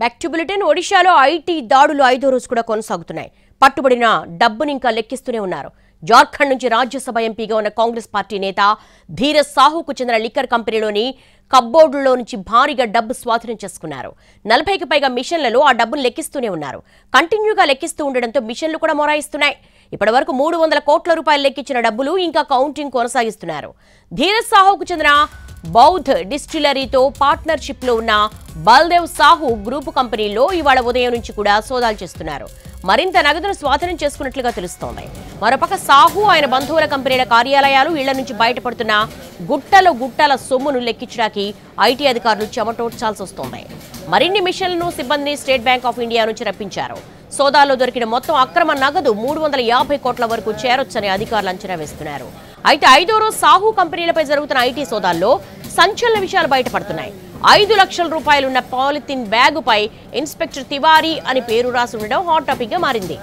Back to bulletin ఒడిశాలో IT దాడులు ఐదో రోజు కూడా కొనసాగుతున్నాయి. పట్టుబడిన డబ్బుని ఇంకా లెక్కిస్తూనే ఉన్నారు. జార్ఖండ్ నుంచి రాజ్యసభ ఎంపీగా ఉన్న కాంగ్రెస్ పార్టీ నేత ధీరజ్ సాహుకు చెందిన లిక్కర్ కంపెనీలోని కబ్బోర్డులో నుంచి భారీగా డబ్బు స్వాధీనం చేసుకున్నారు. నలభైకి పైగా మిషన్లలో ఆ డబ్బును లెక్కిస్తూనే ఉన్నారు. కంటిన్యూగా లెక్కిస్తూ ఉండడంతో మిషన్లు కూడా మొరాయిస్తున్నాయి. ఇప్పటి వరకు మూడు వందల కోట్ల రూపాయలు లెక్కించిన డబ్బులు ఇంకా కౌంటింగ్ కొనసాగిస్తున్నారు. ధీరజ్ సాహుకు చెందిన బౌద్ధ్ డిస్టిలరీతో పార్ట్నర్షిప్లో ఉన్న బల్దేవ్ సాహు గ్రూపు కంపెనీలో ఇవాళ ఉదయం నుంచి కూడా సోదాలు చేస్తున్నారు. మరింత నగదును స్వాధీనం చేసుకున్నట్లుగా తెలుస్తోంది. మరోపక్క సాహు ఆయన బంధువుల కంపెనీల కార్యాలయాలు ఇళ్ళ నుంచి బయటపడుతున్న గుట్టల గుట్టల సొమ్మును లెక్కించడానికి ఐటీ అధికారులు చెమటోడ్చాల్సి వస్తోంది. మరిన్ని మిషన్లను సిబ్బందిని స్టేట్ బ్యాంక్ ఆఫ్ ఇండియా నుంచి రప్పించారు. సోదాల్లో దొరికిన మొత్తం అక్రమ నగదు మూడు వందల యాభై కోట్ల వరకు చేరొచ్చని అధికారులు అంచనా వేస్తున్నారు. అయితే ఐదో రోజు సాహు కంపెనీలపై జరుగుతున్న ఐటీ సోదాల్లో సంచలన విషయాలు బయటపడుతున్నాయి. ఐదు లక్షల రూపాయలున్న పాలిథిన్ బ్యాగుపై ఇన్స్పెక్టర్ తివారీ అని పేరు రాసి ఉండడం హాట్ టాపిక్గా మారింది.